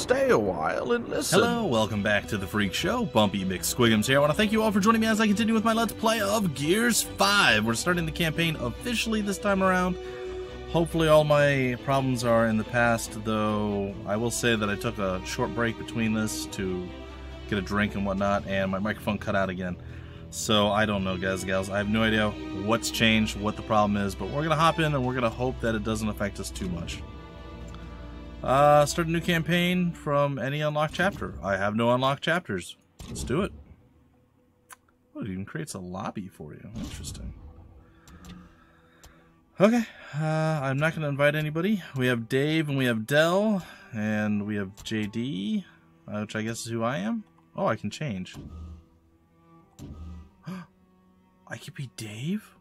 stay a while and listen. Hello, welcome back to the Phreak Show. Bumpy McSquigums here. I want to thank you all for joining me as I continue with my Let's Play of Gears 5. We're starting the campaign officially this time around. Hopefully all my problems are in the past, though I will say that I took a short break between this to get a drink and whatnot, and my microphone cut out again. So I don't know, guys gals. I have no idea what's changed, what the problem is, but we're going to hop in and we're going to hope that it doesn't affect us too much. Uh, start a new campaign from any unlocked chapter. I have no unlocked chapters. Let's do it. Oh, it even creates a lobby for you. Interesting. Okay, uh, I'm not going to invite anybody. We have Dave and we have Del and we have JD, uh, which I guess is who I am. Oh, I can change. I could be Dave?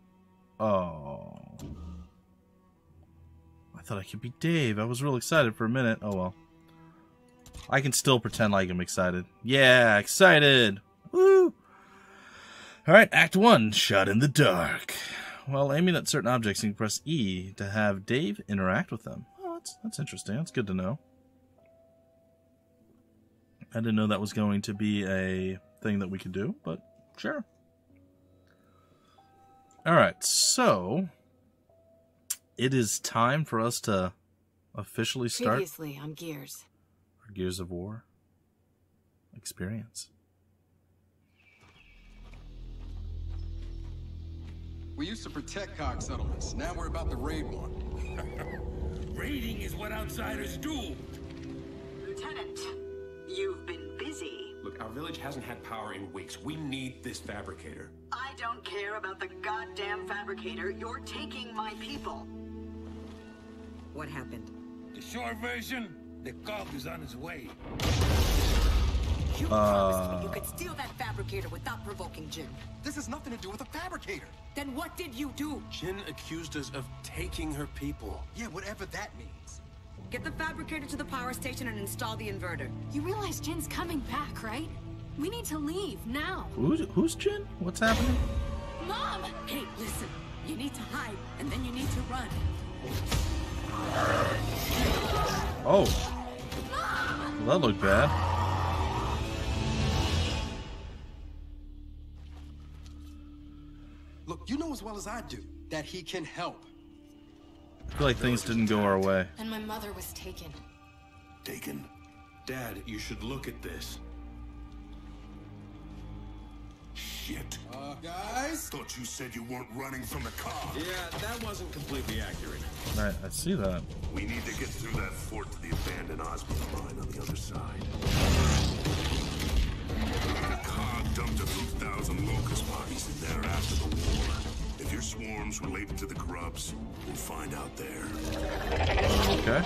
Oh. I thought I could be Dave. I was real excited for a minute. Oh well. I can still pretend like I'm excited. Yeah, excited! Woo! Alright, Act 1, Shot in the Dark. While aiming at certain objects, you can press E to have Dave interact with them. Oh, that's, that's interesting. That's good to know. I didn't know that was going to be a thing that we could do, but sure. Alright, so it is time for us to officially start Previously on Gears. our Gears of War experience. We used to protect COG settlements. Now we're about to raid one. Raiding is what outsiders do. Lieutenant, you've been busy. Look, our village hasn't had power in weeks. We need this fabricator. I don't care about the goddamn fabricator. You're taking my people. What happened? The short version, the cog is on its way. You Uh. promised me you could steal that fabricator without provoking Jinn. This has nothing to do with a fabricator. Then what did you do? Jinn accused us of taking her people. Yeah, whatever that means. Get the fabricator to the power station and install the inverter. You realize Jinn's coming back, right? We need to leave now. Who's who's Jinn? What's happening? Mom! Hey, listen. You need to hide, and then you need to run. Oh. Well, that looked bad. Look, you know as well as I do that he can help. I feel like things didn't go our way. And my mother was taken. Taken. Dad, you should look at this. Shit. Uh, guys? Thought you said you weren't running from the car. Yeah, that wasn't completely accurate. Right, I see that. We need to get through that fort to the abandoned Osmond mine on the other side. The COG dumped a few thousand locust bodies in there after the war. If your swarm's related to the grubs, we'll find out there. Okay.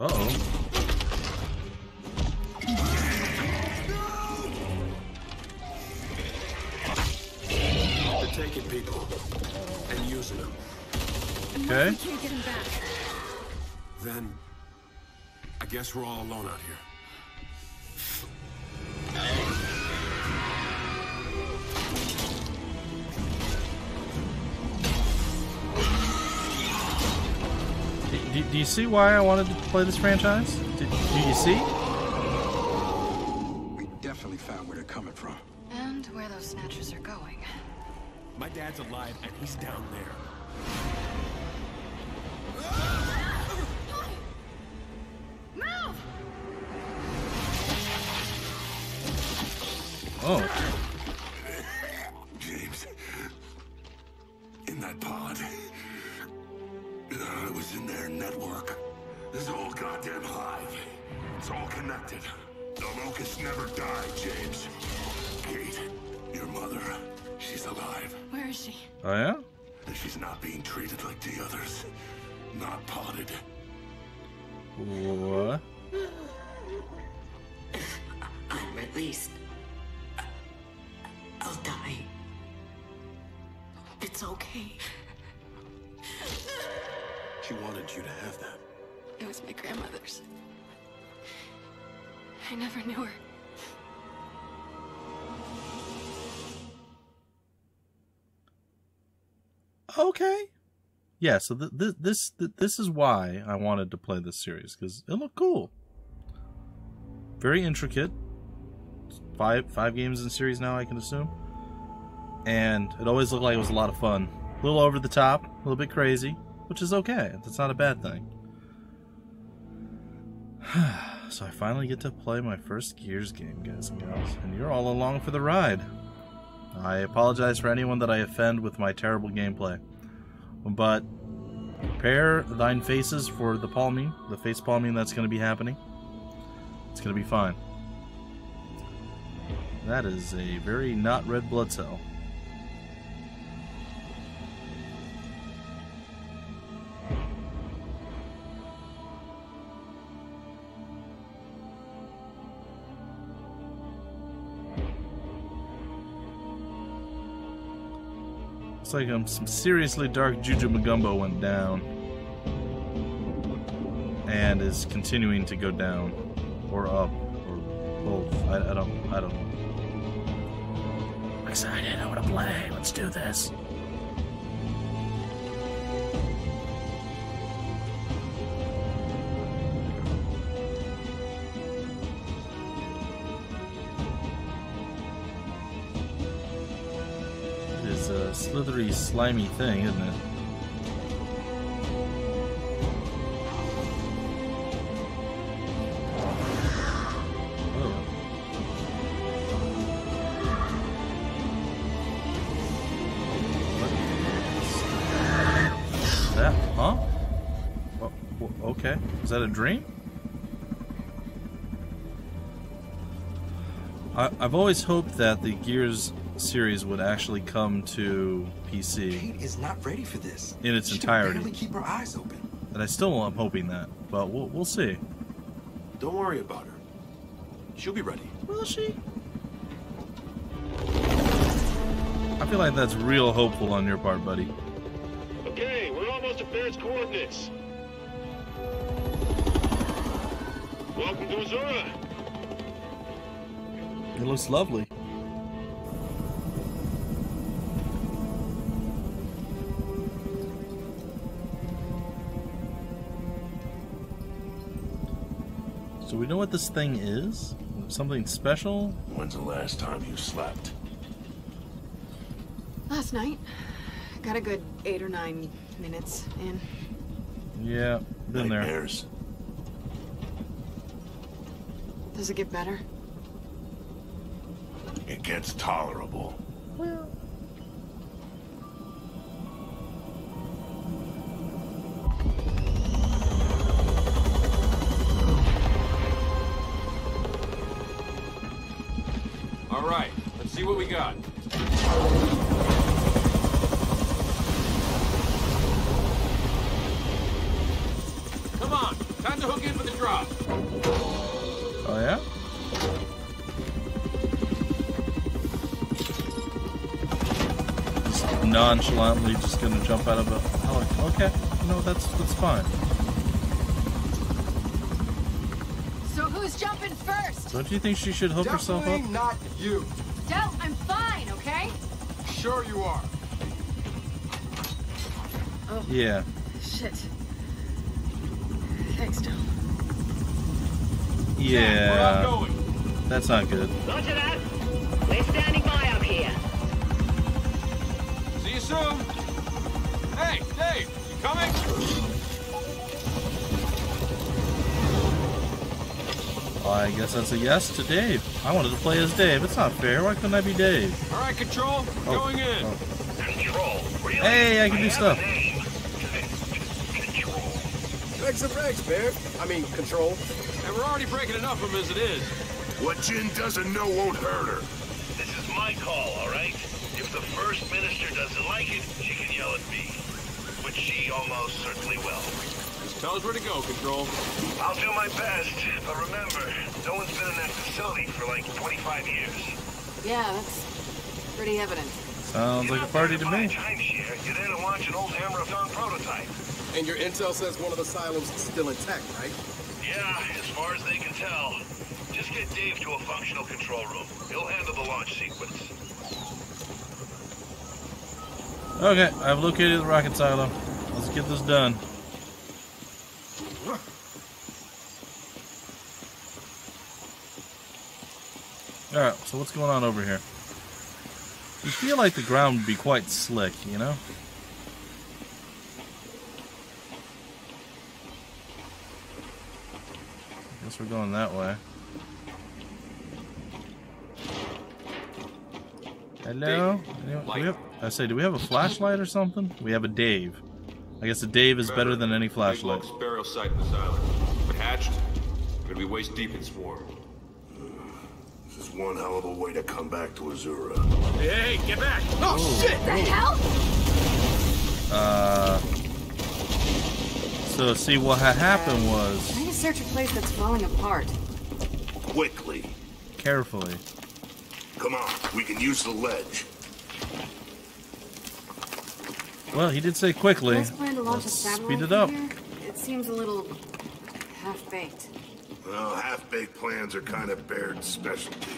Uh Okay. We can't get him back. Then, I guess we're all alone out here. Do, do, do you see why I wanted to play this franchise? Do, do you see? We definitely found where they're coming from. And where those snatchers are going. My dad's alive and he's down there. Ah! It's okay. She wanted you to have that. It was my grandmother's. I never knew her. Okay. yeah, so th- th- this th- this is why I wanted to play this series because it looked cool. Very intricate. Five five games in series now, I can assume. And it always looked like it was a lot of fun. A little over the top, a little bit crazy, which is okay. That's not a bad thing. so I finally get to play my first Gears game, guys and gals, and you're all along for the ride. I apologize for anyone that I offend with my terrible gameplay. But prepare thine faces for the palming, the face palming that's going to be happening. It's going to be fine. That is a very not red blood cell. Looks like um, some seriously dark Juju Magumbo went down. And is continuing to go down. Or up. Or both. I, I don't I don't know. Excited, I wanna play. Let's do this. Slimy thing, isn't it? Oh. That, huh? Oh, okay. Is that a dream? I, I've always hoped that the Gears series would actually come to PC Kait is not ready for this. in its she entirety. Can keep her eyes open. And I still am hoping that, but we'll, we'll see. Don't worry about her. She'll be ready. Will she? I feel like that's real hopeful on your part, buddy. Okay, we're almost at Baird's coordinates. Welcome to Azura. It looks lovely. So we know what this thing is? Something special? When's the last time you slept? Last night, got a good eight or nine minutes in. Yeah, been there. Nightmares. Does it get better? It gets tolerable. All nonchalantly just gonna jump out of a helic- Okay, no, that's that's fine. So who's jumping first? Don't you think she should hook herself up? Definitely not you. Del, I'm fine, okay? Sure you are. Oh, yeah. Shit. Thanks, Del. Yeah. We're Yeah. outgoing. That's not good. Roger that. We're standing by up here. See soon. Hey, Dave, you coming? I guess that's a yes to Dave. I wanted to play as Dave. It's not fair. Why couldn't I be Dave? All right, Control, Oh, going in. oh. Control. Really? Hey, I can do stuff. Control. Regs are regs, Baird. I mean, control. And we're already breaking enough of them as it is. What Jinn doesn't know won't hurt her. This is my call, all right? If the First Minister doesn't like it, she can yell at me. Which she almost certainly will. Just tell us where to go, Control. I'll do my best, but remember, no one's been in that facility for like 25 years. Yeah, that's pretty evident. Sounds like a party to me. Timeshare, you're there to launch an old Hammer of Dawn prototype. And your intel says one of the silos is still intact, right? Yeah, as far as they can tell. Just get Dave to a functional control room. He'll handle the launch sequence. Okay, I've located the rocket silo. Let's get this done. Alright, so what's going on over here? You feel like the ground would be quite slick, you know? Guess we're going that way. Hello? Anyone- do we have- I say, do we have a flashlight or something? We have a Dave. I guess a Dave is better than any flashlight. Big Luke's burial site in this island. But hatched, gonna be waist deep in swarm. This is one hell of a way to come back to Azura. Hey, hey, get back! Oh, shit! The hell? Uh. So, see, what had happened was. Trying to search a place that's falling apart. Quickly. Carefully. Come on, we can use the ledge. Well, he did say quickly. Let's plan to launch a Let's speed it up. here. It seems a little half-baked. Well, half-baked plans are kind of Baird's specialty.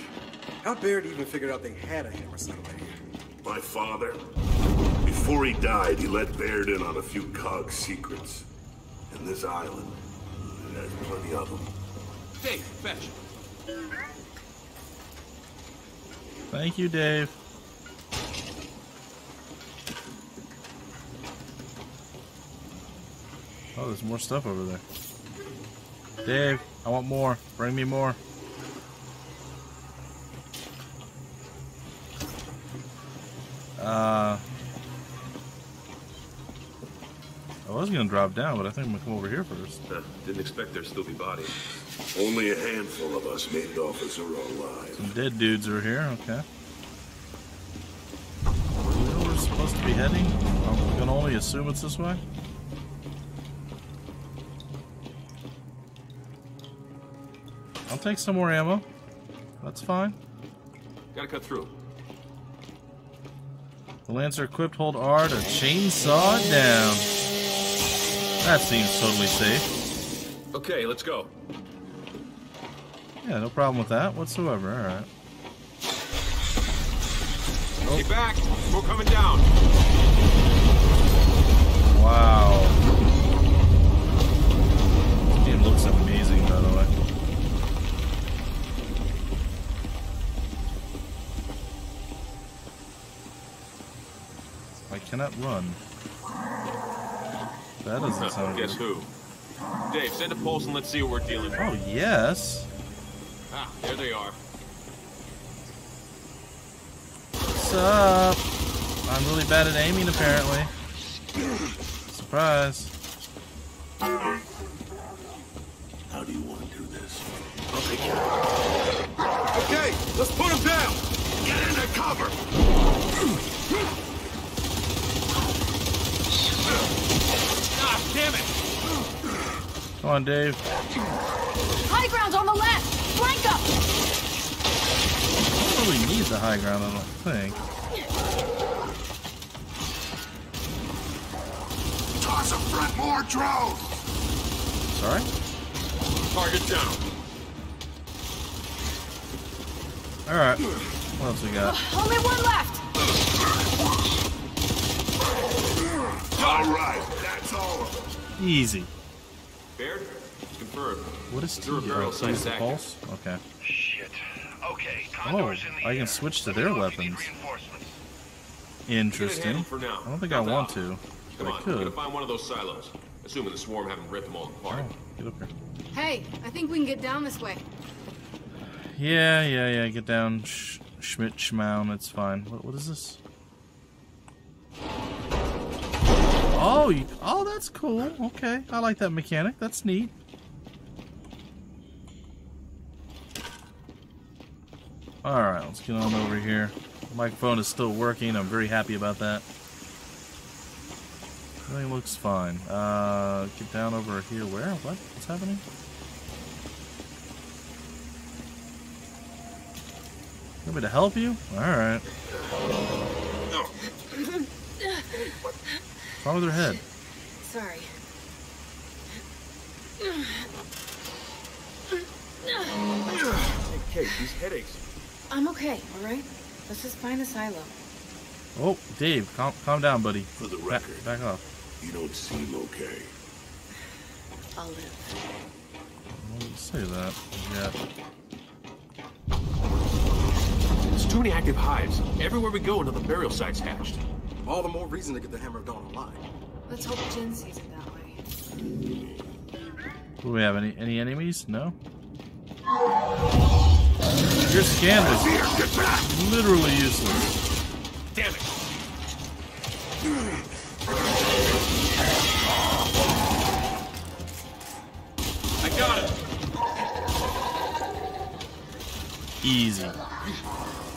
How'd Baird even figured out they had a hammer satellite here? My father, before he died, he let Baird in on a few cog secrets. And this island, it has plenty of them. Dave, fetch. Thank you, Dave. Oh, there's more stuff over there. Dave, I want more. Bring me more. Uh, I was gonna drop down, but I think I'm gonna come over here first. Huh, didn't expect there'd still be bodies. Only a handful of us made it off Azura alive. Some dead dudes are here. Okay. Where we're supposed to be heading? I'm gonna only assume it's this way. I'll take some more ammo. That's fine. Gotta cut through. The Lancer equipped hold R to chainsaw it down. That seems totally safe. Okay, let's go. Yeah, no problem with that whatsoever. Alright. Get back! We're coming down! Wow. This game looks amazing, cannot run. That doesn't sound Guess good. who? Dave, send a pulse and let's see what we're dealing with. Oh, yes. Ah, there they are. What's up? I'm really bad at aiming, apparently. Surprise. How do you want to do this? I'll take care Okay, let's put him down! Get into cover! Ah, damn it! Come on, Dave. High ground on the left! Flank up! I don't really need the high ground, I don't think. Toss a front more drones! Sorry? Target down. Alright. What else we got? Only one left! All right, that's all of them. Easy. Baird? Confirmed. What is T? Azura burial Oh, uh, site T is is the pulse? Okay. Shit. Okay, Oh, in the I air. can switch to their know if you need weapons. Interesting. for now. I don't think I want that? to, but Come I on, we're gonna could. find one of those silos. Assuming the swarm haven't ripped them all apart. Oh, get up here. Hey, I think we can get down this way. Yeah, yeah, yeah. Get down, sh- Schmidt, Schmaun. It's fine. What, what is this? Oh, you, oh, that's cool. Okay, I like that mechanic. That's neat. All right, let's get on over here. The microphone is still working. I'm very happy about that. Everything looks fine. Uh, get down over here. Where? What? What's happening? Want me to help you? Alright. What's wrong with her head? Sorry. Hey, Kait, these headaches. I'm okay, alright? Let's just find the silo. Oh, Dave, calm, calm down, buddy. For the Back, record, back off. You don't seem okay. I'll live. I won't say that yet. There's too many active hives. Everywhere we go, another burial site's hatched. All the more reason to get the Hammer of Dawn online. Let's hope Jinn sees it that way. Do we have any any enemies? No. Your scan was literally useless. Damn it! I got it! Easy.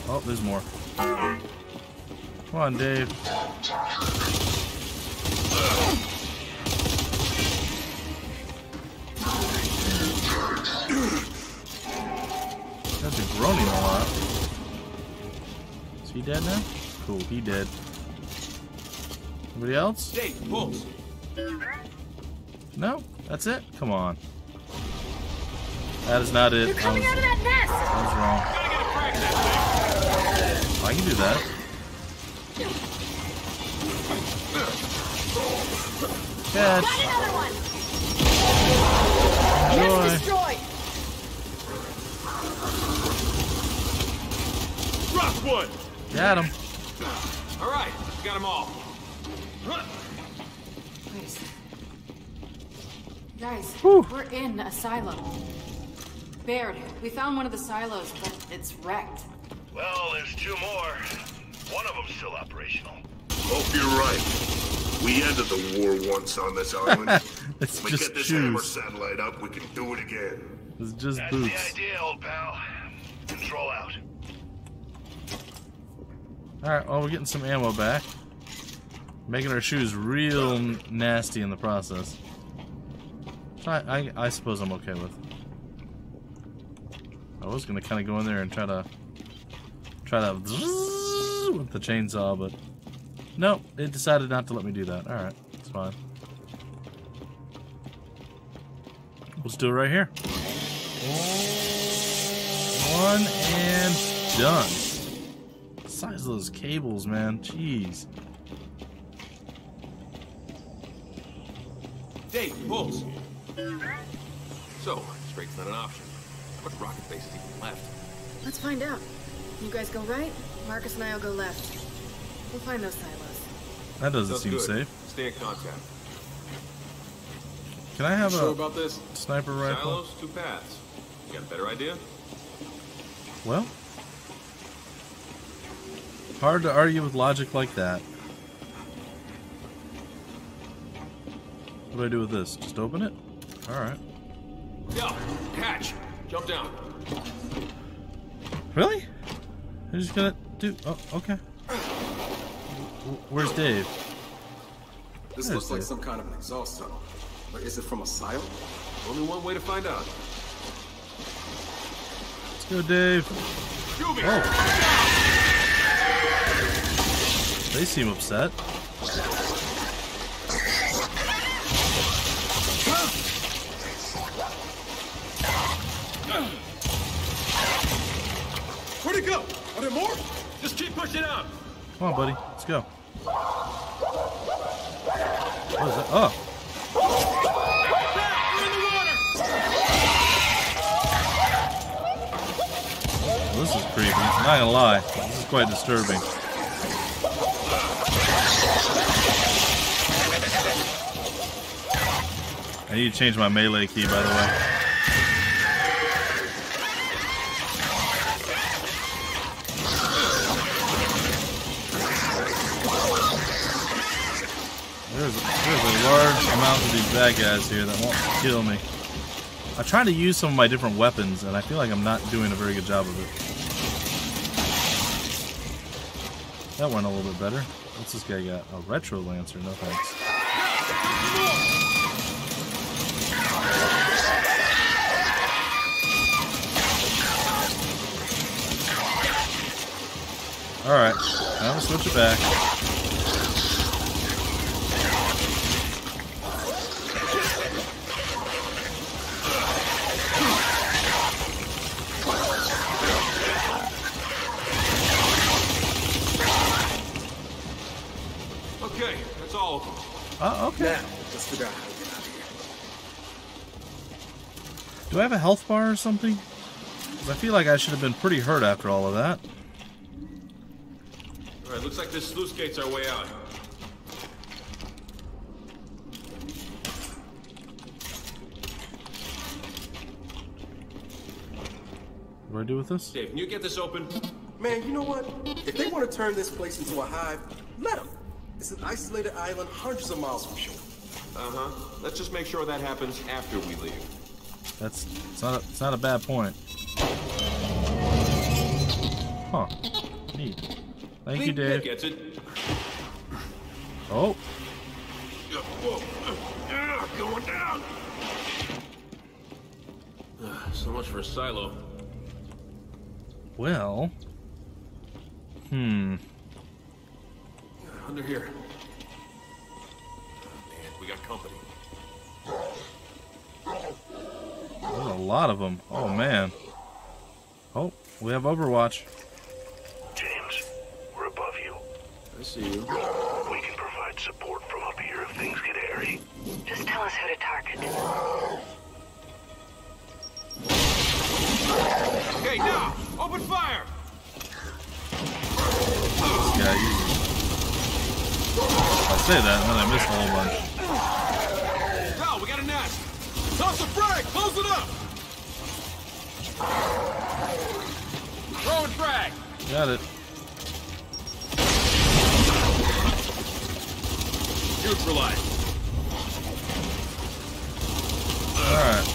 Oh, there's more. Come on, Dave. That's a groaning a lot. Is he dead now? Cool, he dead. Anybody else? Dave, pulse. No? That's it? Come on. That is not it. They're coming I out of that nest! I was wrong. Oh, I can do that. Catch. Got another one! Enjoy. Nest destroyed! Rock one! Got him. Alright, got them all. Nice. Guys, Whew. we're in a silo. Baird, we found one of the silos, but it's wrecked. Well, there's two more. One of them's still operational. Hope you're right. We ended the war once on this island. It's When we just get this hammer satellite up, we can do it again. It's just That's boots. the idea, old pal. Control out. Alright, well, we're getting some ammo back. Making our shoes real nasty in the process. I, I, I suppose I'm okay with. I was gonna kind of go in there and try to try to with the chainsaw, but no, it decided not to let me do that. All right, it's fine. Let's do it right here. One and done. The size of those cables, man. Jeez. Dave, pulse. So, straight's not an option. How much rocket base is even left? Let's find out. You guys go right, Marcus and I will go left. We'll find those silos. That doesn't Sounds seem good. safe. Stay in contact. Can I have Sure a about this? sniper rifle? Silos, two paths. You got a better idea? Well, hard to argue with logic like that. What do I do with this? Just open it? Alright. Yeah, hatch. Jump down. Really? You're just gonna do. Oh, okay. Wh- Where's Dave? This looks like some kind of an exhaust tunnel. But is it from a silo? Only one way to find out. Let's go, Dave. Oh. They seem upset. Where'd it go? Are there more? Just keep pushing out. Come on, buddy. Let's go. What is that? Oh. Well, this is creepy. I'm not gonna lie. This is quite disturbing. I need to change my melee key, by the way. Large amount of these bad guys here that won't kill me. I try to use some of my different weapons, and I feel like I'm not doing a very good job of it. That went a little bit better. What's this guy got? A retro lancer, no thanks. Alright, now we'll switch it back. Okay, that's all of them. Okay. Now, let's figure out how to get out of here. Do I have a health bar or something? Because I feel like I should have been pretty hurt after all of that. Alright, looks like this sluice gate's our way out. What do I do with this? Dave, can you get this open? Man, you know what? If they want to turn this place into a hive, let them. It's an isolated island hundreds of miles from shore. Uh-huh. Let's just make sure that happens after we leave. That's it's not a, it's not a bad point. Huh. Neat. Thank you, Clean Dave. Gets it. Oh, Whoa. Ah, Going down. Ah, So much for a silo. well. Hmm. Under here. Oh, man, we got company. There's a lot of them. Oh man. Oh, we have Overwatch. James, we're above you. I see you. We can provide support from up here if things get hairy. Just tell us who to target. Okay, now! Open fire! This guy uses. I say that, and then I miss a whole bunch. Val, we got a nest! Toss the frag! Close it up! Throwing frag! Got it. Neutralize. Alright.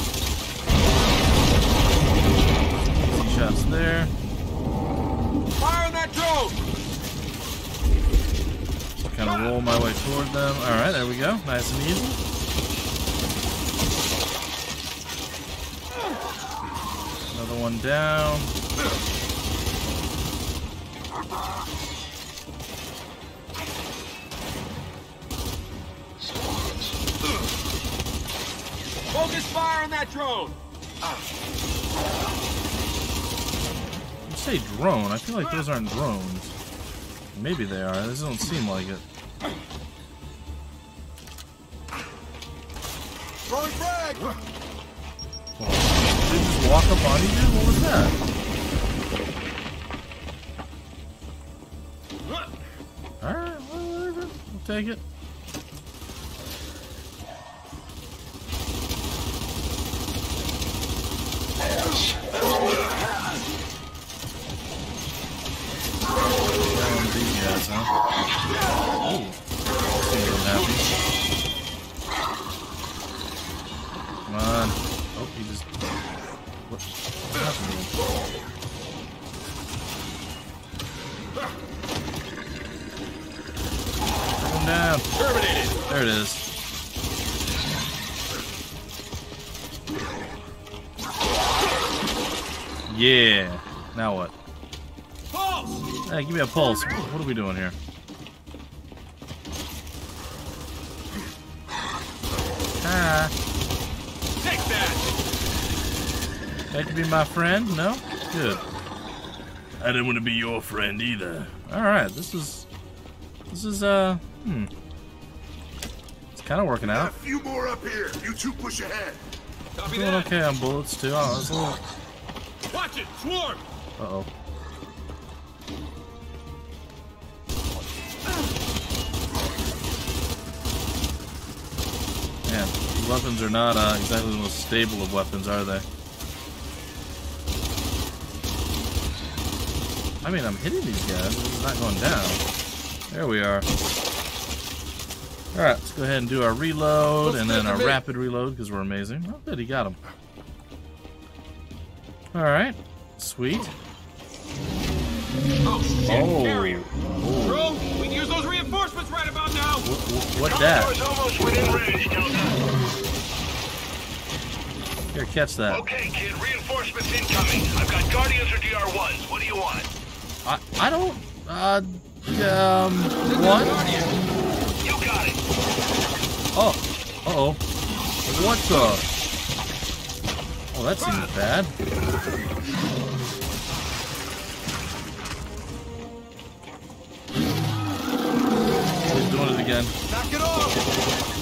Shots there. Kind of roll my way toward them. Alright, there we go. Nice and easy. Another one down. Focus fire on that drone! You say drone. I feel like those aren't drones. Maybe they are. This doesn't seem like it. Throwing frag! Did they just walk up on you? What was that? Alright, whatever. We'll take it. Terminated! There it is. Yeah. Now what? Pulse! Hey, give me a pulse. What are we doing here? Ah, Take that! that could be my friend? No? Good. I didn't want to be your friend either. Alright, this is... This is, uh... Hmm. It's kind of working out. A few more up here. You two push ahead. Copy Doing that. okay on bullets, too. Oh, that's a little... Watch it! Swarm! Uh-oh. Man, weapons are not uh, exactly the most stable of weapons, are they? I mean, I'm hitting these guys, it's not going down. There we are. Alright, let's go ahead and do our reload, and then our rapid reload, because we're amazing. Oh, good, he got him. Alright, sweet. Oh, shit! Oh. Carrier! We can use those reinforcements right about now! What, what, what that? Almost within range, Delta. Here, catch that. Okay, kid, reinforcements incoming. I've got Guardians or DR1s. What do you want? I, I don't, uh, um, what? Oh, uh-oh. What the? Oh, that seems bad. He's doing it again. Knock it off!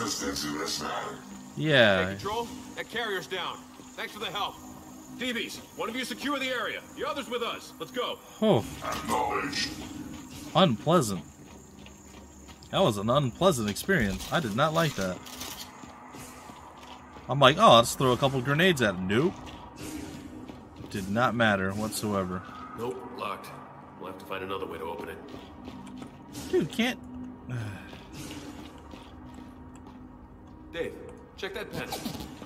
Assistance in this matter. Yeah. Control, that carrier's down. Thanks for the help. DBs, one of you secure the area. The other's with us. Let's go. Oh, Acknowledged. unpleasant. That was an unpleasant experience. I did not like that. I'm like, oh, let's throw a couple grenades at him. Nope. Did not matter whatsoever. Nope, locked. We'll have to find another way to open it. Dude, can't. Dave, check that pen.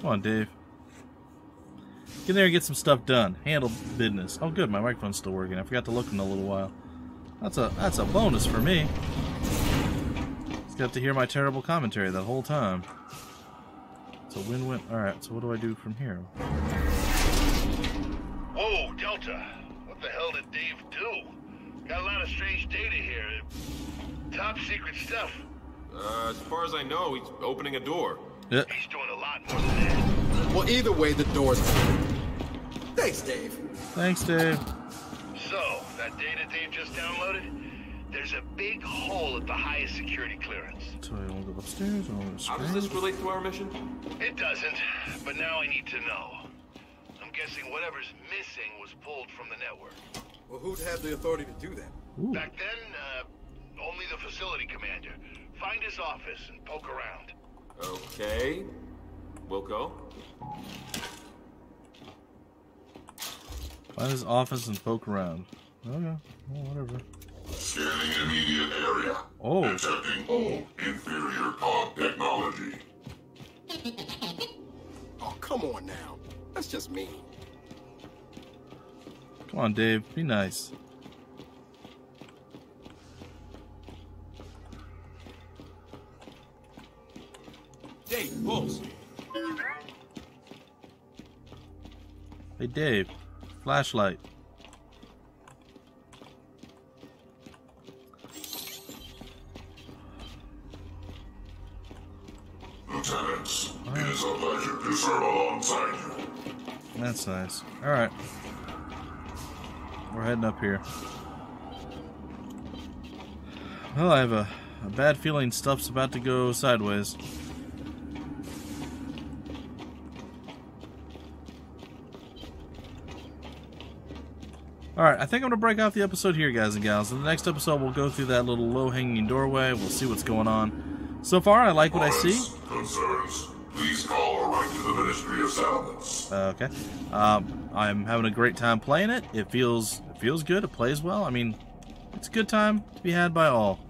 Come on, Dave. Get in there and get some stuff done. Handle business. Oh, good, my microphone's still working. I forgot to look in a little while. That's a that's a bonus for me. Just got to hear my terrible commentary that whole time. It's a win-win. All right, so what do I do from here? Whoa, Delta. What the hell did Dave do? Got a lot of strange data here. Top secret stuff. Uh, as far as I know, he's opening a door. Yeah. He's doing a lot more than that. Well, either way, the door's open. Thanks, Dave. Thanks, Dave. So, that data Dave just downloaded? There's a big hole at the highest security clearance. So I want to go upstairs. I want to How does this relate to our mission? It doesn't, but now I need to know. I'm guessing whatever's missing was pulled from the network. Well, who'd have the authority to do that? Back then, uh, only the facility commander. Find his office and poke around. Okay. We'll go. Find his office and poke around. Okay, well, whatever. Scanning immediate area. Oh. Detecting all inferior pod technology. Oh, come on now. That's just me. Come on, Dave. Be nice. Dave, pulse. Hey, Dave. Flashlight. Lieutenants, it is a pleasure to serve alongside you. That's nice. Alright. We're heading up here. Well, I have a, a bad feeling stuff's about to go sideways. Alright, I think I'm going to break off the episode here, guys and gals. In the next episode, we'll go through that little low-hanging doorway. We'll see what's going on. So far, I like what I see. Concerns, please call or write to the Ministry of Settlements. Uh, okay. Um, I'm having a great time playing it. It feels it feels good. It plays well. I mean, it's a good time to be had by all.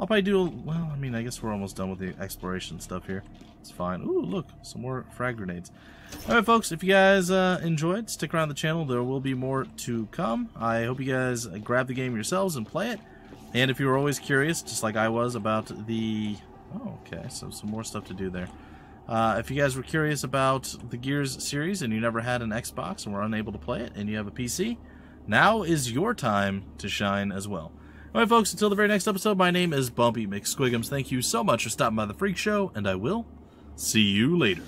I'll probably do well. I mean, I guess we're almost done with the exploration stuff here. It's fine. Ooh, look, some more frag grenades. All right, folks. If you guys uh, enjoyed, stick around the channel. There will be more to come. I hope you guys grab the game yourselves and play it. And if you were always curious, just like I was, about the oh, okay, so some more stuff to do there. Uh, if you guys were curious about the Gears series and you never had an Xbox and were unable to play it and you have a PC, now is your time to shine as well. Alright folks, until the very next episode, my name is Bumpy McSquigums. Thank you so much for stopping by the Phreak Show, and I will see you later.